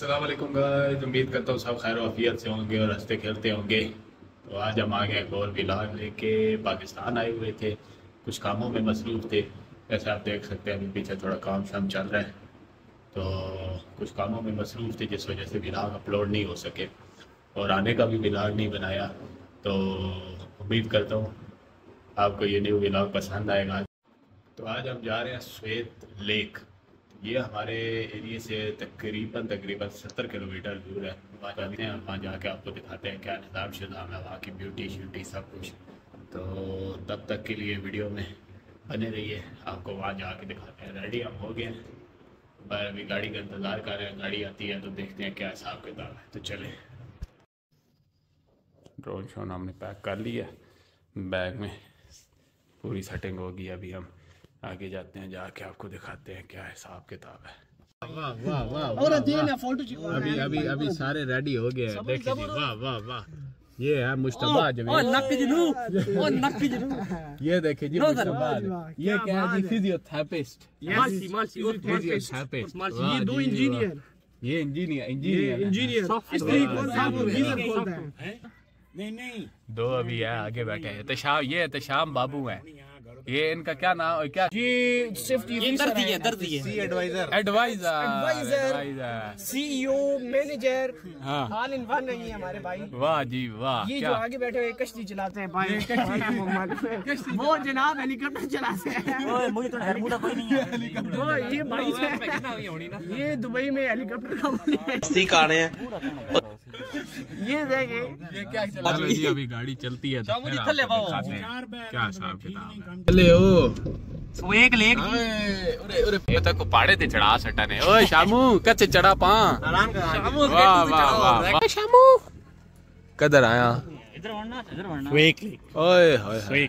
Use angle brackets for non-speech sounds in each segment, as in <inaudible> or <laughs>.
अस्सलाम वालेकुम गाइस उम्मीद करता हूँ सब खैर वाफियत से होंगे और हँसते खेलते होंगे। तो आज हम आ गए एक और विलाग लेके पाकिस्तान आए हुए थे। कुछ कामों में मसरूफ़ थे। जैसे आप देख सकते हैं, अभी पीछे थोड़ा काम शाम चल रहा है। तो कुछ कामों में मसरूफ़ थे, जिस वजह से विलाग अपलोड नहीं हो सके और आने का भी विलाग नहीं बनाया। तो उम्मीद करता हूँ आपको ये न्यू विलाग पसंद आएगा। तो आज हम जा रहे हैं श्वेत लेक ये हमारे एरिए से तकरीबन तकरीबन सत्तर किलोमीटर दूर है। वहाँ जाते हैं, वहाँ जाके आपको दिखाते हैं क्या निज़ाम शिजाम है वहाँ की ब्यूटी श्यूटी सब कुछ। तो तब तक के लिए वीडियो में बने रहिए। आपको वहाँ जाके दिखाते हैं। रेडी हम हो गए पर अभी गाड़ी का इंतज़ार कर रहे हैं। गाड़ी आती है तो देखते हैं क्या हिसाब किताब है। तो चले। ड्रोन शोन हमने पैक कर लिया बैग में पूरी सेटिंग होगी अभी हम। आगे जाते हैं जाके आपको दिखाते हैं क्या हिसाब किताब है। वाह वाह वाह और देना फ़ोटो अभी अभी अभी सारे रेडी हो गए हैं देखिए जी वाह वाह वाह। ये है मुश्तबा जनु ये देखिए जी मुश्तबा ये क्या है जी फिजियोथेरेपिस्ट ये दो इंजीनियर ये इंजीनियर इंजीनियर इंजीनियर है। नहीं नहीं। दो अभी है आगे बैठे हैं। तशाम ये तशाम बाबू है। ये इनका क्या नाम क्या? ये दर्दी है दर्दी है सी advisor. Advisor advisor CEO manager हाँ। ऑल इन वन है हमारे भाई। वाह जी वाह ये जो आगे बैठे हुए कश्ती चलाते हैं भाई। वो जनाब हेलीकॉप्टर चलाते हैं। <laughs> ओए मुझे तो कोई नहीं है। वो ये भाई है ये दुबई में हेलीकॉप्टर है। रहे हैं। ये देखे ये। क्या चला रहा है? अभी गाड़ी चलती है तो शामू थल्ले पाओ। क्या हिसाब किताब है? चले ओ एक लेक ये तक पाड़े ते चढ़ा सटा ने। ओए शामू कच्चे चढ़ा पा। शामू वाह वाह। वाह शामू। कदर आया। इधर वरना इधर वरना। वेक ओए होए होए।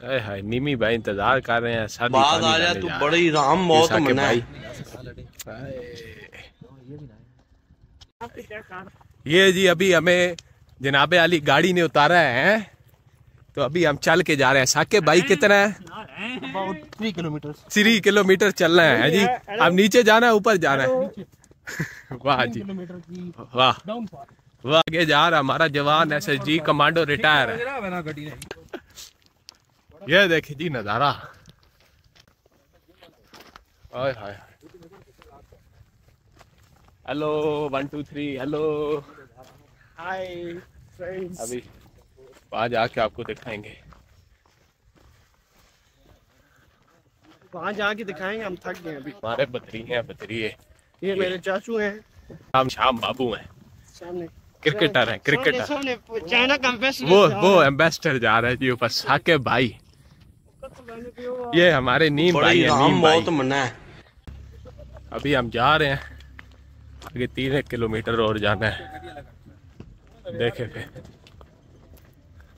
हाय हाय निमी भाई इंतज़ार कर रहे हैं। शादी बाद आ जा तू बड़ी राम मौत ईसा के मना भाई। ये जी अभी हमें जनाबे अली गाड़ी ने उतारा है तो अभी हम चल के जा रहे हैं। साके भाई कितना है? अबाउट 3 किलोमीटर थ्री किलोमीटर चलना है जी? अब नीचे जाना है ऊपर जाना है? <laughs> वाह जी। वाह। वाह आगे जा रहा हमारा जवान S S G commando retire है। ये देखिए जी नज़ारा। Hi hi. Hello one two three hello hi friends अभी वहाँ जाके आपको दिखाएँगे। वहाँ जाके दिखाएँगे हम थक गए अभी। हमारे बतरी हैं बतरी है। ये मेरे चाचू हैं। हम शाम बाबू हैं। सामने। क्रिकेटर है क्रिकेटर। सामने चाइना का एम्बेसडर वो वो एम्बेसडर जा रहे हैं जी ऊपर साके भाई ये हमारे नीम भाई है नीम भाई। मना है। अभी हम जा रहे हैं। आगे तीन एक किलोमीटर और जाना है। देखे फिर।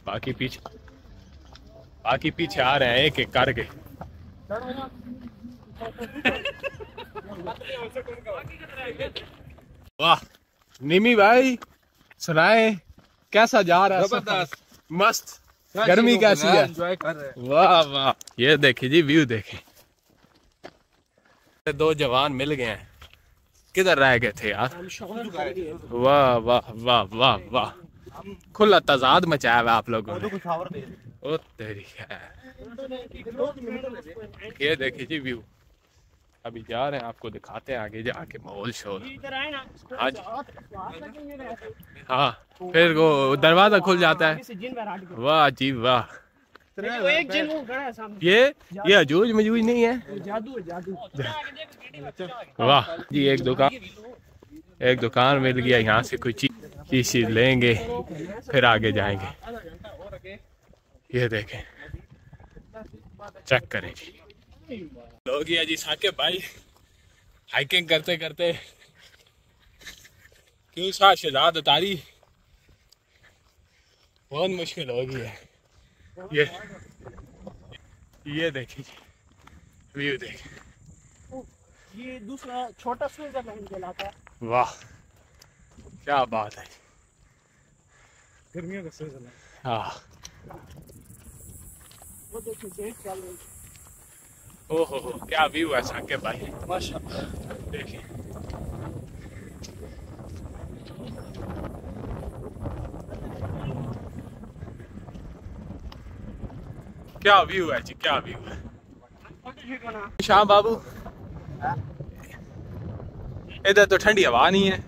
बाकी पीछे बाकी पीछे आ रहे हैं एक एक करके। वाह निमी भाई सुनाए। कैसा जा रहा है ज़बरदस्त। मस्त। गर्मी कैसी है? वाह वाह। ये देखिए जी व्यू देखे दो जवान मिल गए हैं। किधर रह गए थे यार? वाह वाह वाह वाह वाह। खुला तजाद मचाया हुआ आप लोगों ने। ओ तेरी है। ये देखिए जी व्यू अभी जा रहे हैं, आपको दिखाते हैं आगे जाके माहौल शोर। हाँ जी हाँ फिर वो दरवाज़ा खुल जाता है। वाह जी, वाह। वो एक जिन वो खड़ा है सामने। ये ये अजूज मजूज नहीं है? जादू है जादू। वाह जी एक दुकान एक दुकान मिल गया यहाँ से कुछ चीज़ चीज़ लेंगे फिर आगे जाएँगे। ये देखें चेक करें जी। गया जी साके भाई हाइकिंग करते करते। क्यों सा शहजाद उतारी? बहुत मुश्किल हो गई है। ये ये देखिए व्यू देखिए ये दूसरा छोटा स्विट्जरलैंड कहलाता है। वाह क्या बात है। गर्मियों का स्विट्जरलैंड हाँ। वो देखिए देख चल रही ओहो हो क्या व्यू है साके भाई। माशाल्लाह। देखिए क्या व्यू है जी क्या व्यू है? शाम बाबू? इधर तो ठंडी हवा नहीं है।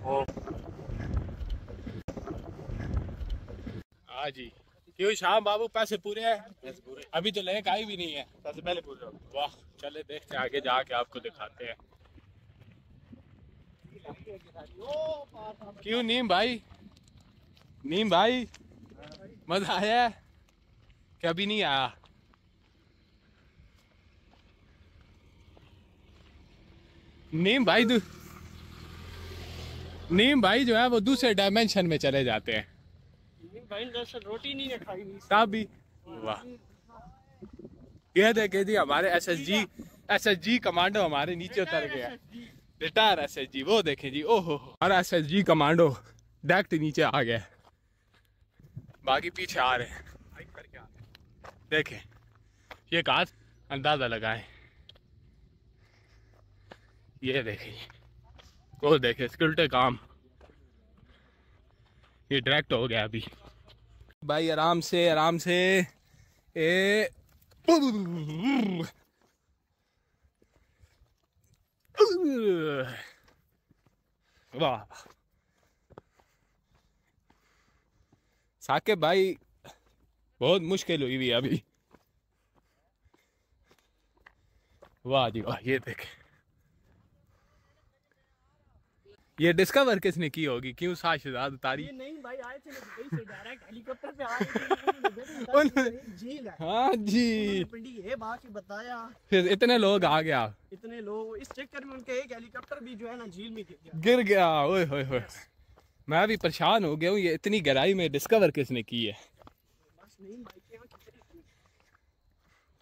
हाँ जी। क्यों शाम बाबू पैसे पूरे हैं? अभी तो लेक आई भी नहीं है। पैसे पहले पूरे वाह चले देखते हैं आगे जाके आपको दिखाते हैं। क्यों नीम भाई? नीम भाई मज़ा आया कि अभी नहीं आया। नीम भाई नीम भाई जो है वो दूसरे डायमेंशन में चले जाते हैं। भाई रोटी नहीं खाई तब। भी वाह। ये देखे जी हमारे S S G S S G commando हमारे नीचे उतर गया। रिटायर एस एस जी वो देखे जी ओहो। हमारा S S G commando direct नीचे आ गया। बाकी पीछे आ रहे हैं। देखें ये कहा अंदाज़ा लगाएँ। ये देखें, वो देखे स्किल्टे काम। ये डायरेक्ट हो गया अभी। भाई, आराम से आराम से। ए, वाह। साकिब भाई, बहुत मुश्किल हुई हुई अभी। वाह जी वाह, ये देखे। ये डिस्कवर किसने की होगी? क्यों शाहजाद उतारी? ये नहीं भाई आए थे दुबई से डायरेक्ट हेलीकॉप्टर पे आए थे <laughs> झील है। हाँ जी। पिंडी ये बात ही बताया। फिर इतने लोग आ गया। इतने लोग इस चक्कर में उनके एक हेलीकॉप्टर भी जो है ना झील में गिर गया। गिर गया ओए होए होए मैं भी परेशान हो गया हूँ ये इतनी गहराई में डिस्कवर किसने की है?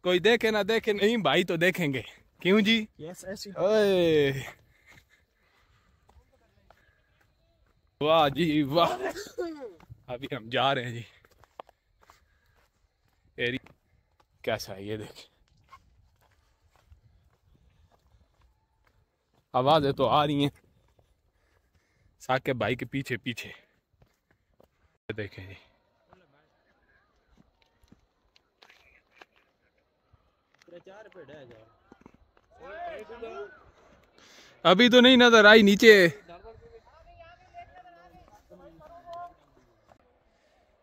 कोई देखे ना देखे नहीं भाई तो देखेंगे। क्यों जी? यस ऐसी ओए। वाह जी वाह। <laughs> अभी हम जा रहे हैं जी। एरी कैसा है ये देख। आवाज़ें तो आ रही हैं। साके भाई के पीछे पीछे। देखें जी। अभी तो नहीं नज़र आई नीचे।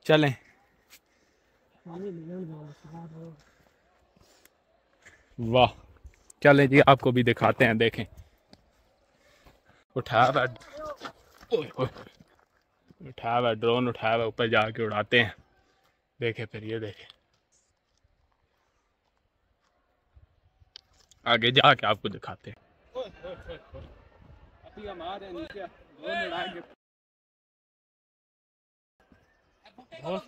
चलें। वाह चलें जी, आपको भी दिखाते हैं, देखें। उठाया हुआ उठाया हुआ ड्रोन उठाया हुआ ऊपर जाके उड़ाते हैं। देखें फिर, ये देखें। आगे जाके आपको दिखाते हैं। अभी हम आ रहे बहुत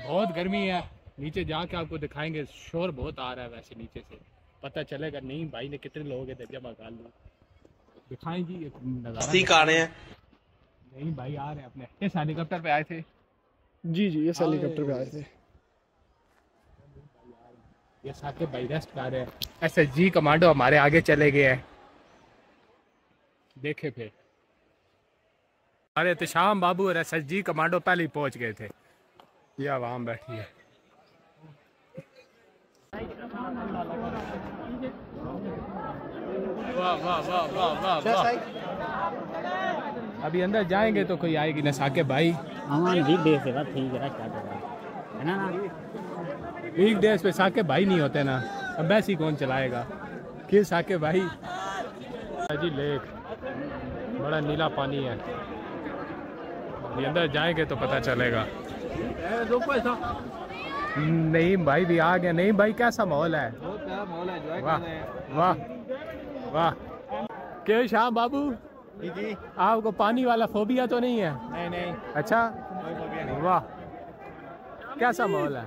बहुत गर्मी है। नीचे जाके आपको दिखाएँगे। शोर बहुत आ रहा है वैसे नीचे से। पता चलेगा नहीं भाई ने कितने लोग हैं जमा कर लो दिखाएँ जी एक नज़ारा आ रहे हैं? नहीं भाई आ रहे हैं अपने। इस हेलीकॉप्टर पे आए थे। जी जी इस हेलीकॉप्टर पे आए थे। ये साके भाई रेस्ट कर रहे हैं। एस एस जी कमांडो हमारे आगे चले गए हैं। देखे फिर। अरे तो शाम बाबू और एस जी कमांडो पहले ही पहुँच गए थे। ये आवाम बैठी है। वाह वाह वाह वाह वाह वाह। अभी अंदर जाएँगे तो कोई आएगी ना साके भाई। हमारे है ठीक है हो? है ना? वीक डेज़ पे साके भाई नहीं होते ना अब वैसे कौन चलाएगा? फिर साके भाई। जी लेक बड़ा नीला पानी है। अभी अंदर जाएँगे तो पता चलेगा। नहीं भाई भी आ गया। नहीं भाई कैसा माहौल है? वाह वाह वाह। क्यों शाम बाबू? जी आपको पानी वाला फोबिया तो नहीं है? नहीं नहीं। अच्छा? वाह। कैसा माहौल है।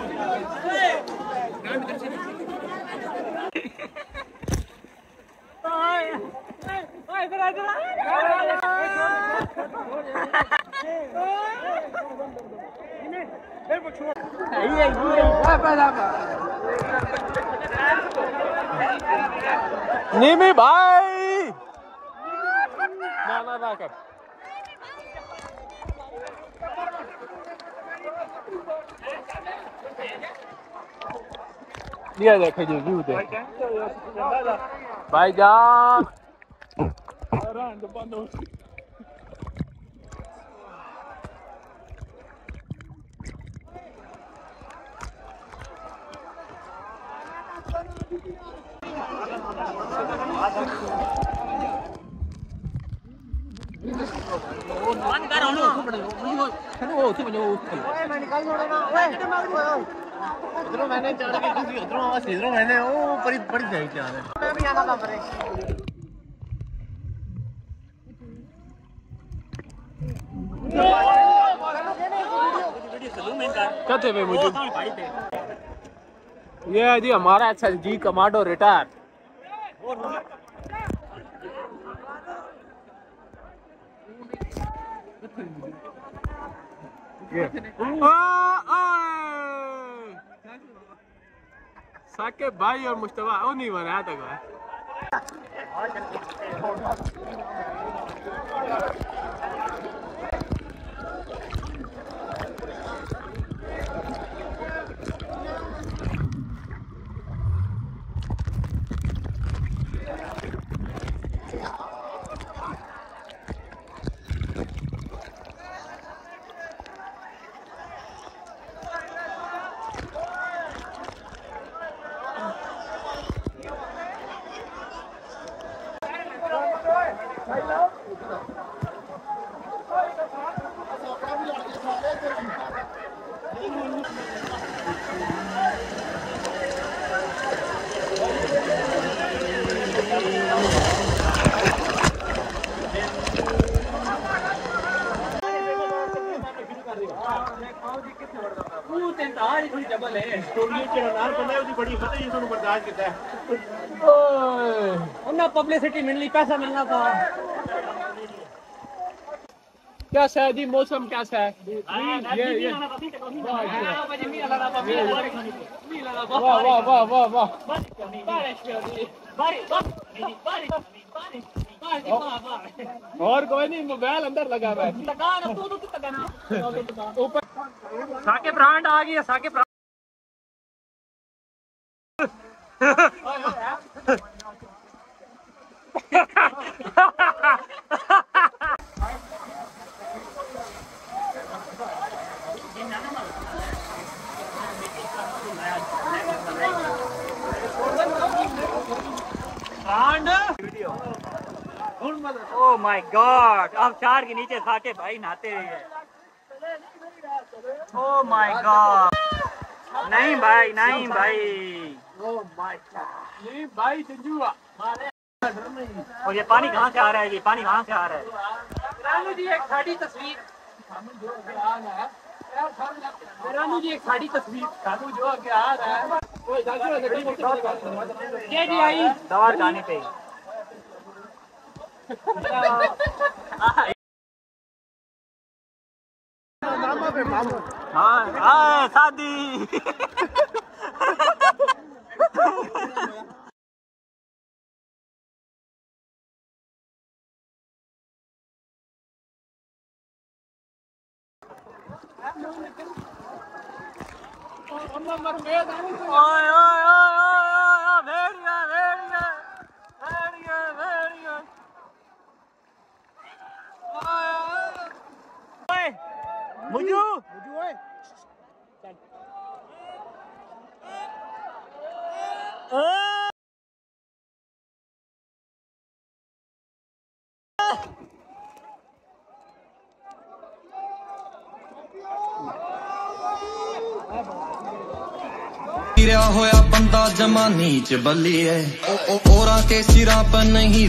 मैं तो मज़ा लगा रहे जाओ जाओ निमी भाई ना ना ना कर ये देखो जी व्यू दे भाईजान उधरों मैंने चढ़ के किसी उधरों बस इधरों मैंने ओ बड़ी बड़ी सही चाल है मैं भी आना था मेरे कथे पे मुझे? ये जी हमारा S G commando retire. Saqib भाई और मुश्तबा वो नहीं बनाया तक ਉਹਨਾਂ ਪਬਲਿਸਿਟੀ ਮਿਲਣੀ ਪੈਸਾ ਮਿਲਣਾ ਤਾਂ क्या है जी मौसम कैसा है ये ये वाह वाह वाह वाह वाह और कोई नहीं मोबाइल अंदर लगा हुआ है ऊपर ਸਾਕੇ ਬ੍ਰਾਂਡ ਆ ਗਈ ਹੈ ओ माय गॉड अब चार के नीचे साके भाई नहाते हैं ओ माय गॉड नहीं भाई नहीं भाई। oh नहीं भाई और ये पानी कहाँ से आ रहा है? ये पानी कहाँ से आ रहा है। जी एक खाड़ी तस्वीर। जी एक साड़ी तस्वीर। जो आ रहा है। वो पे। <laughs> हाँ। हाँ हाँ शादी ओए ओए ओए ओए ओए भेड़िया भेड़िया भेड़िया भेड़िया ओए मुझू ओए ਰਿਹਾ ਹੋਇਆ ਬੰਦਾ ਜਮਾਨੀ ਚ ਬੱਲੀਏ ਉਹ ਉਹ ਔਰਾਂ ਕੇ ਸਿਰਾਂ ਪਰ ਨਹੀਂ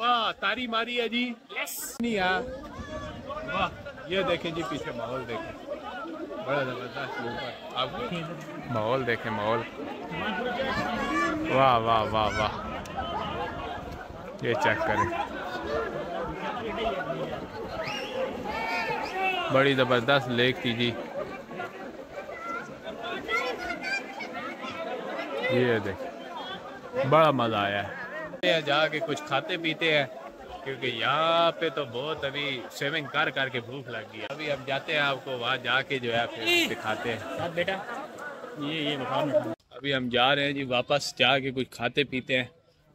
वाह तारी मारी है जी यस वाह, ये देखें जी पीछे माहौल देखें। बड़ा ज़बरदस्त ऊपर माहौल देखें, माहौल। वाह वाह वाह वाह। ये चेक करें। बड़ी ज़बरदस्त लेक थी जी। ये देख, बड़ा मज़ा आया है। जाके कुछ खाते पीते हैं। क्योंकि यहाँ पे तो बहुत अभी स्विमिंग कर करके भूख लग गई अभी हम जाते हैं आपको वहाँ जाके जो है फिर दिखाते हैं। बेटा ये ये बताओ अभी हम जा रहे हैं जी वापस जाके कुछ खाते पीते हैं।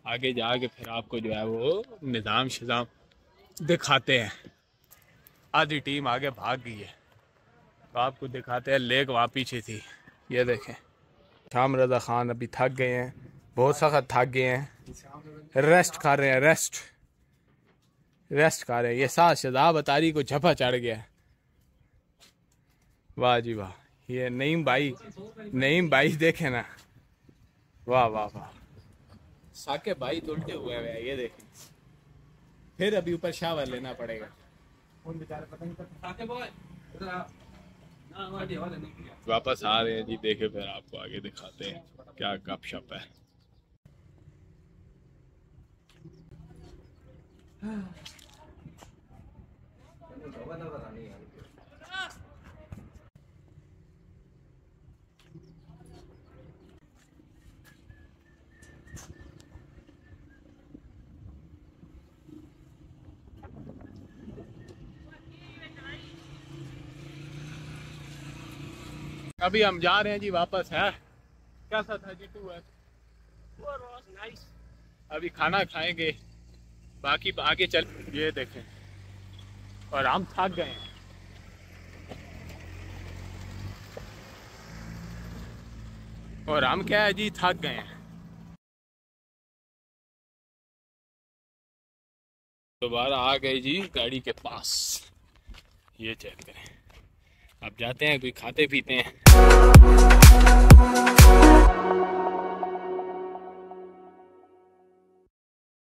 आगे जाके फिर आपको जो है वो निज़ाम शिज़ाम दिखाते हैं। आधी टीम आगे भाग गई है। तो आपको दिखाते हैं लेक वहाँ पीछे थी। ये देखें। शाम रजा खान अभी थक गए हैं बहुत सख्त थक गए हैं। रेस्ट कर रहे हैं रेस्ट रेस्ट कर रहे ये साथ शदाब अतारी को झपा चढ़ गया वाह जी वाह ये नईम भाई नईम भाई देखे ना वाह वाह वाह साके भाई तो उल्टे हुए हुए हैं ये देखें फिर अभी ऊपर शावर लेना पड़ेगा वापस आ रहे हैं जी देखे फिर आपको आगे दिखाते हैं क्या गप शप है अभी हम जा रहे हैं जी वापस है? कैसा था जी टू है अभी खाना खाएँगे बाकी आगे चल ये देखें। और हम थक गए हैं। और हम क्या है जी, थक गए हैं। दोबारा आ गए जी गाड़ी के पास। ये चेक करें। अब जाते हैं, कोई खाते पीते हैं।